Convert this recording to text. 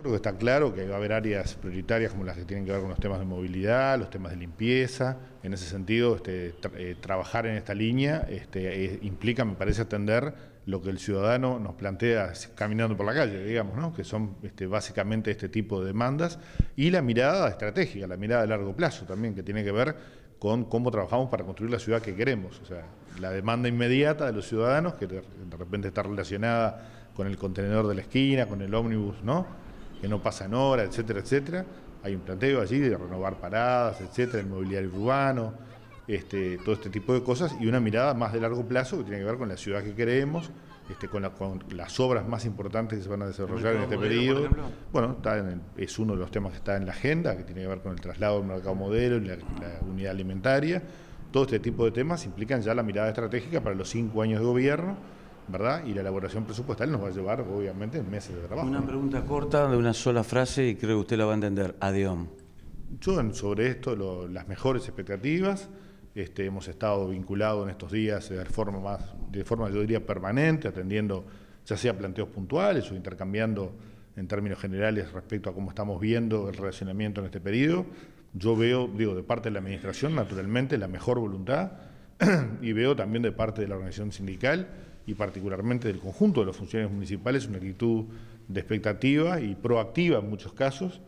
Creo que está claro que va a haber áreas prioritarias como las que tienen que ver con los temas de movilidad, los temas de limpieza. En ese sentido, este, eh, trabajar en esta línea este, eh, implica, me parece, atender lo que el ciudadano nos plantea caminando por la calle, digamos, ¿no? que son este, básicamente este tipo de demandas, y la mirada estratégica, la mirada de largo plazo también, que tiene que ver con cómo trabajamos para construir la ciudad que queremos. O sea, la demanda inmediata de los ciudadanos, que de repente está relacionada con el contenedor de la esquina, con el ómnibus, ¿no? Que no pasan horas, etcétera, etcétera. Hay un planteo allí de renovar paradas, etcétera, el mobiliario urbano, este, todo este tipo de cosas y una mirada más de largo plazo que tiene que ver con la ciudad que queremos, este, con, las obras más importantes que se van a desarrollar en este periodo. Bueno, está es uno de los temas que está en la agenda, que tiene que ver con el traslado del mercado modelo y la, la unidad alimentaria. Todo este tipo de temas implican ya la mirada estratégica para los cinco años de gobierno ¿verdad? Y la elaboración presupuestal nos va a llevar, obviamente, meses de trabajo. Una pregunta corta de una sola frase y creo que usted la va a entender. Adeón. Yo sobre esto las mejores expectativas. Este, hemos estado vinculados en estos días de forma más, de forma yo diría permanente, atendiendo ya sea planteos puntuales o intercambiando en términos generales respecto a cómo estamos viendo el relacionamiento en este periodo. Yo veo, digo, de parte de la administración, naturalmente, la mejor voluntad y veo también de parte de la organización sindical y particularmente del conjunto de los funcionarios municipales una actitud de expectativa y proactiva en muchos casos